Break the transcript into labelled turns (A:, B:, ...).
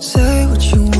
A: Say what you want